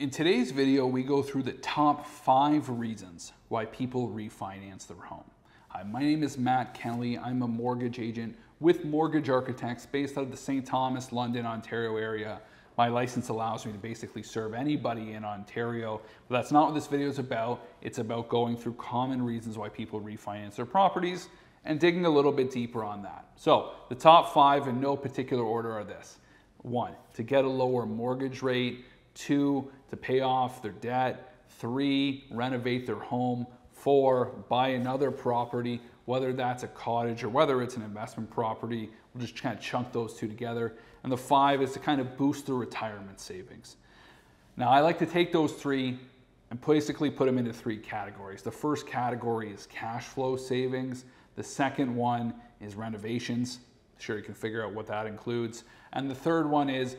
In today's video, we go through the top five reasons why people refinance their home. Hi, my name is Matt Kelly. I'm a mortgage agent with Mortgage Architects based out of the St. Thomas, London, Ontario area. My license allows me to basically serve anybody in Ontario, but that's not what this video is about. It's about going through common reasons why people refinance their properties and digging a little bit deeper on that. So the top five in no particular order are this. One, to get a lower mortgage rate. Two, to pay off their debt. Three, renovate their home. Four, buy another property, whether that's a cottage or whether it's an investment property. We'll just kind of chunk those two together. And the five is to kind of boost their retirement savings. Now, I like to take those three and basically put them into three categories. The first category is cash flow savings. The second one is renovations. Sure, you can figure out what that includes. And the third one is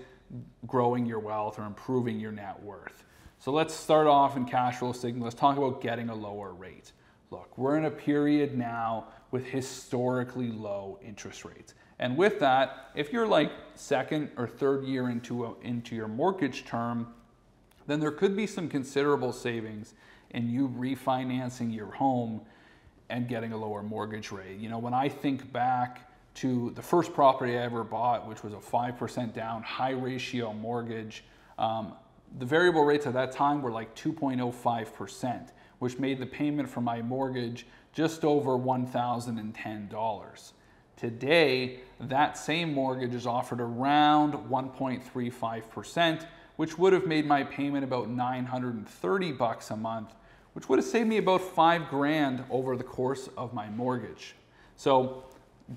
growing your wealth or improving your net worth. So let's start off in cash flow savings. Let's talk about getting a lower rate. Look, we're in a period now with historically low interest rates. And with that, if you're like second or third year into, a, into your mortgage term, then there could be some considerable savings in you refinancing your home and getting a lower mortgage rate. You know, when I think back to the first property I ever bought, which was a 5% down, high ratio mortgage, um, the variable rates at that time were like 2.05%, which made the payment for my mortgage just over $1,010. Today, that same mortgage is offered around 1.35%, which would have made my payment about 930 bucks a month, which would have saved me about five grand over the course of my mortgage. So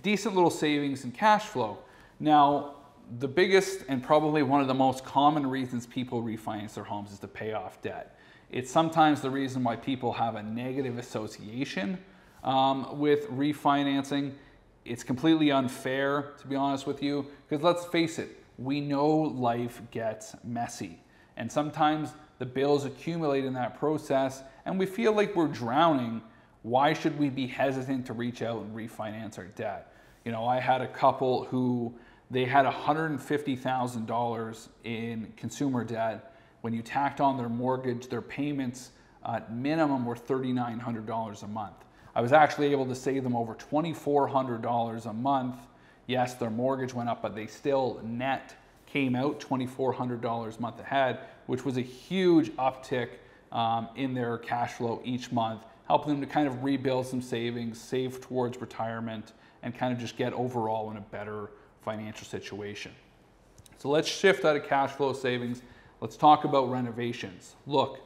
decent little savings and cash flow. Now, the biggest and probably one of the most common reasons people refinance their homes is to pay off debt. It's sometimes the reason why people have a negative association um, with refinancing. It's completely unfair, to be honest with you, because let's face it, we know life gets messy. And sometimes the bills accumulate in that process and we feel like we're drowning why should we be hesitant to reach out and refinance our debt? You know, I had a couple who they had $150,000 in consumer debt. When you tacked on their mortgage, their payments at minimum were $3,900 a month. I was actually able to save them over $2,400 a month. Yes, their mortgage went up, but they still net came out $2,400 a month ahead, which was a huge uptick um, in their cash flow each month helping them to kind of rebuild some savings, save towards retirement, and kind of just get overall in a better financial situation. So let's shift out of cash flow savings. Let's talk about renovations. Look,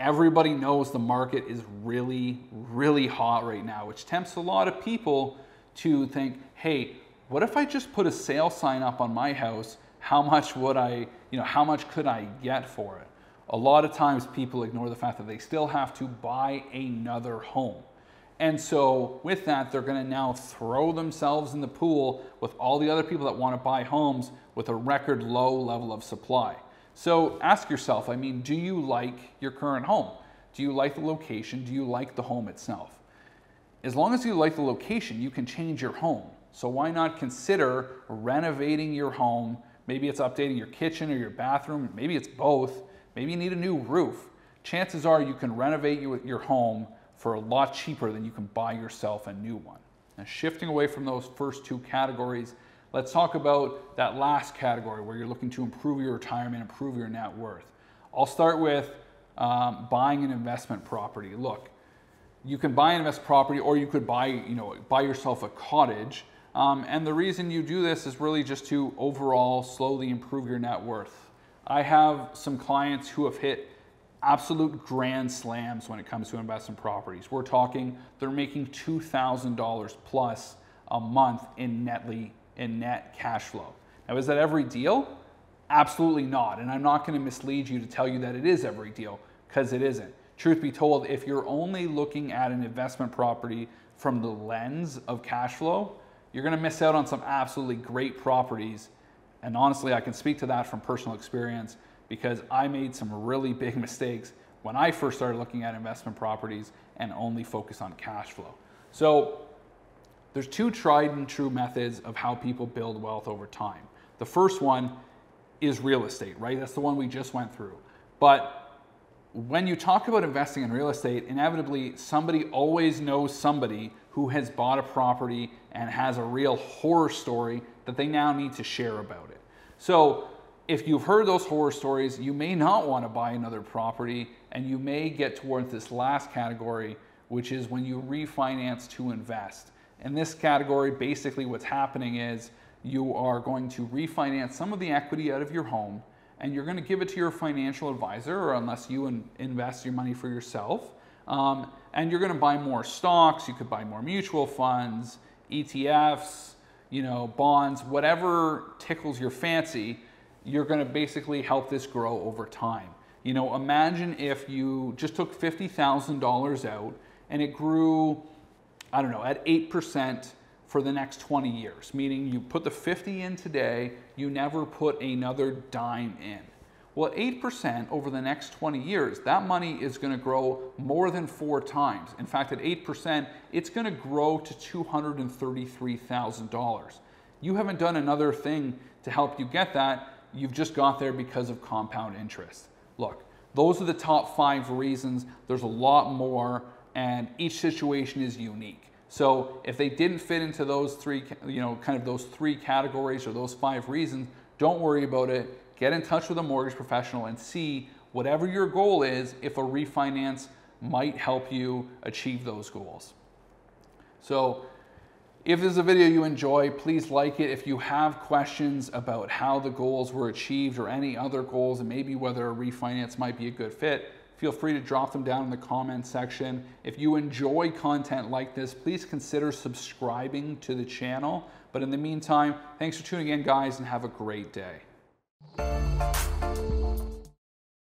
everybody knows the market is really, really hot right now, which tempts a lot of people to think, hey, what if I just put a sale sign up on my house? How much would I, you know, how much could I get for it? A lot of times people ignore the fact that they still have to buy another home. And so with that, they're gonna now throw themselves in the pool with all the other people that wanna buy homes with a record low level of supply. So ask yourself, I mean, do you like your current home? Do you like the location? Do you like the home itself? As long as you like the location, you can change your home. So why not consider renovating your home? Maybe it's updating your kitchen or your bathroom, maybe it's both, Maybe you need a new roof. Chances are you can renovate your home for a lot cheaper than you can buy yourself a new one. Now, shifting away from those first two categories, let's talk about that last category where you're looking to improve your retirement, improve your net worth. I'll start with um, buying an investment property. Look, you can buy an investment property or you could buy, you know, buy yourself a cottage. Um, and the reason you do this is really just to overall slowly improve your net worth. I have some clients who have hit absolute grand slams when it comes to investment properties. We're talking they're making $2,000 plus a month in netly in net cash flow. Now, is that every deal? Absolutely not. And I'm not going to mislead you to tell you that it is every deal because it isn't. Truth be told, if you're only looking at an investment property from the lens of cash flow, you're going to miss out on some absolutely great properties and honestly, I can speak to that from personal experience because I made some really big mistakes when I first started looking at investment properties and only focus on cash flow. So there's two tried and true methods of how people build wealth over time. The first one is real estate, right? That's the one we just went through. But when you talk about investing in real estate, inevitably somebody always knows somebody who has bought a property and has a real horror story that they now need to share about it. So if you've heard those horror stories, you may not want to buy another property and you may get towards this last category, which is when you refinance to invest. In this category, basically what's happening is you are going to refinance some of the equity out of your home and you're going to give it to your financial advisor, or unless you in, invest your money for yourself. Um, and you're going to buy more stocks. You could buy more mutual funds, ETFs, you know, bonds, whatever tickles your fancy. You're going to basically help this grow over time. You know, imagine if you just took $50,000 out and it grew, I don't know, at 8% for the next 20 years, meaning you put the 50 in today, you never put another dime in. Well, 8% over the next 20 years, that money is going to grow more than four times. In fact, at 8%, it's going to grow to $233,000. You haven't done another thing to help you get that. You've just got there because of compound interest. Look, those are the top five reasons. There's a lot more, and each situation is unique. So if they didn't fit into those three, you know, kind of those three categories or those five reasons, don't worry about it. Get in touch with a mortgage professional and see whatever your goal is, if a refinance might help you achieve those goals. So if this is a video you enjoy, please like it. If you have questions about how the goals were achieved or any other goals and maybe whether a refinance might be a good fit, feel free to drop them down in the comment section. If you enjoy content like this, please consider subscribing to the channel. But in the meantime, thanks for tuning in guys and have a great day.